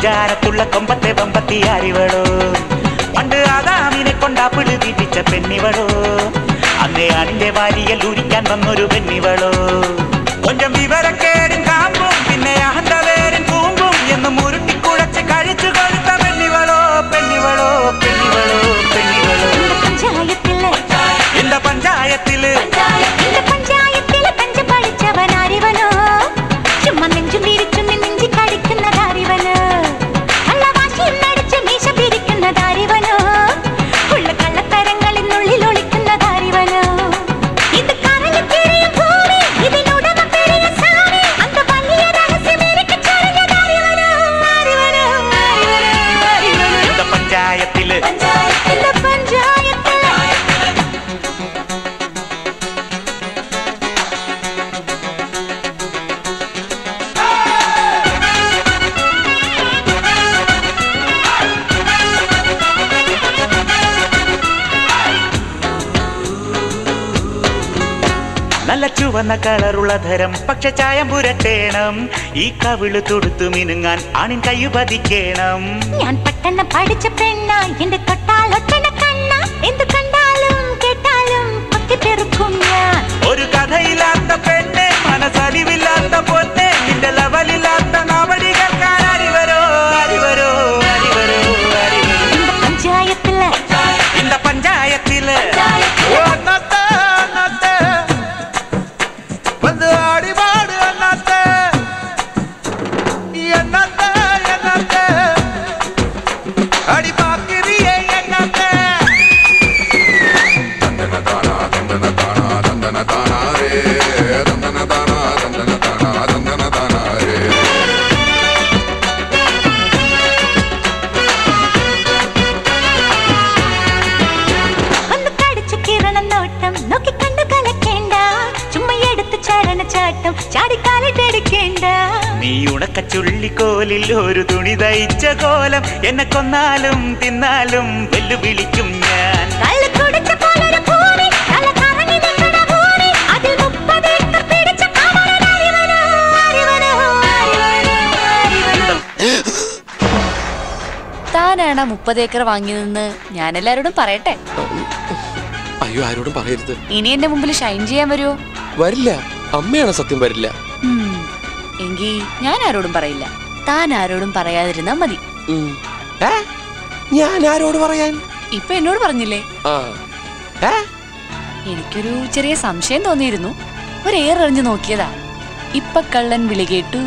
കൊട്ടാരത്തുള്ള കൊമ്പത്തെ വമ്പത്തി അറിവളോ പണ്ട് ആദാമിനെ കൊണ്ടാ പിടിപ്പിച്ച പെണ്ണിവളോ? അന്നേ ആണിന്റെ വാരിയൽ ഉരിക്കാൻ വന്നൊരു പെണ്ണിവളോ? കൊഞ്ചം വിവരക്കേടും നല്ല ചുവന്ന കളറുള്ള ധരം പക്ഷെ ചായം പുരട്ടേണം ഈ കവിൾ തൊടുത്തു മിനുങ്ങാൻ ആണിൻ കയ്യു പതിക്കേണം. ഞാൻ പെട്ടെന്ന് പഠിച്ച പെണ്ണ എന്റെ തൊട്ടാൽ കണ്ണ. എന്ത് കണ്ടാലും ചരണ ചാട്ടം ചാടിക്കാലിട്ടെടുക്കേണ്ട നീ ഉണക്ക ചുള്ളിക്കോലിൽ ഒരു തുണി തയ്ച്ച കോലം. എന്നെ കൊന്നാലും തിന്നാലും വെല്ലുവിളിക്കും ഞാൻ. താനാണ് മുപ്പത് ഏക്കർ വാങ്ങിയതെന്ന് ഞാൻ എല്ലാരോടും പറയട്ടെ. അയ്യോ ആരോടും പറയരുത്. ഇനി എന്റെ മുമ്പിൽ ഷൈൻ ചെയ്യാൻ വരുമോ വരില്ല. അമ്മയാണ് സത്യം വരില്ല. എങ്കിൽ എങ്കി ഞാൻ ആരോടും പറയില്ല. താൻ ആരോടും പറയാതിരുന്നാ മതി. ഞാൻ ആരോട് പറയാൻ? ഇപ്പൊ എന്നോട് പറഞ്ഞില്ലേ? എനിക്കൊരു ചെറിയ സംശയം തോന്നിയിരുന്നു. ഒരു ഏറെറിഞ്ഞു നോക്കിയതാ. ഇപ്പൊ കള്ളൻ വിളി കേട്ടു.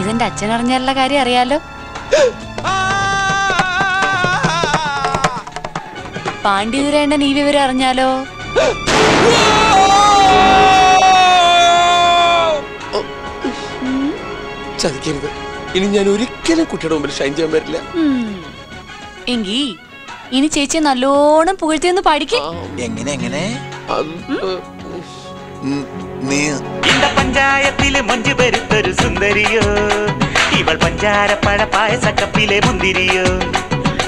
ഇതെന്റെ അച്ഛൻ അറിഞ്ഞാലുള്ള കാര്യം അറിയാലോ. പാണ്ഡിതുരേണ്ണൻ ഈ വിവരം അറിഞ്ഞാലോ? ചതിക്കരുത്. ഇനി ഞാൻ ഒരിക്കലും കുട്ടിയുടെ മുമ്പിൽ ഷൈൻ ചെയ്യാൻ പറ്റില്ല. എങ്കി ഇനി ചേച്ചി നല്ലോണം പുകഴ്ത്തിയെന്ന് പഠിക്ക എങ്ങനെ എങ്ങനെ? പഞ്ചായത്തിലെ മഞ്ചു പരുത്തൊരു സുന്ദരിയോ? ഇവൾ പഞ്ചാര പഴ പായസക്കപ്പിലെ മുന്തിരിയോ?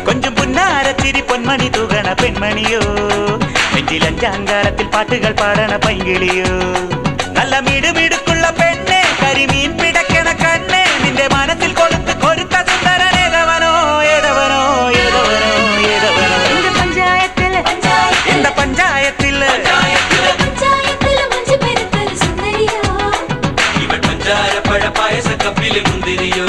കൊഞ്ചും പുന്നാര തിരി പൊന്മണി തുകണ പെൺമണിയോ? നെഞ്ചിൽ അഞ്ചാങ്കാലത്തിൽ പാട്ടുകൾ പാടണ പൈകിളിയോ നല്ല മിടുമിടുക്കുള്ള പെണ്ണെ കരിമീൻ പിടക്കണ കണ്ണെ നിന്റെ മനസ്സിൽ കൊടുത്ത് കൊരുത്ത സുന്ദരൻ ഏതവനോ ഏതവനോ ഏതവനോ? ഏതവനോ പഞ്ചായത്തിൽ എന്റെ പഞ്ചായത്തിൽ പഞ്ചാര പഴ പായസ കപ്പിലെ മുന്തിരിയോ?